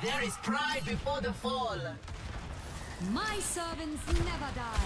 There is pride before the fall. My servants never die.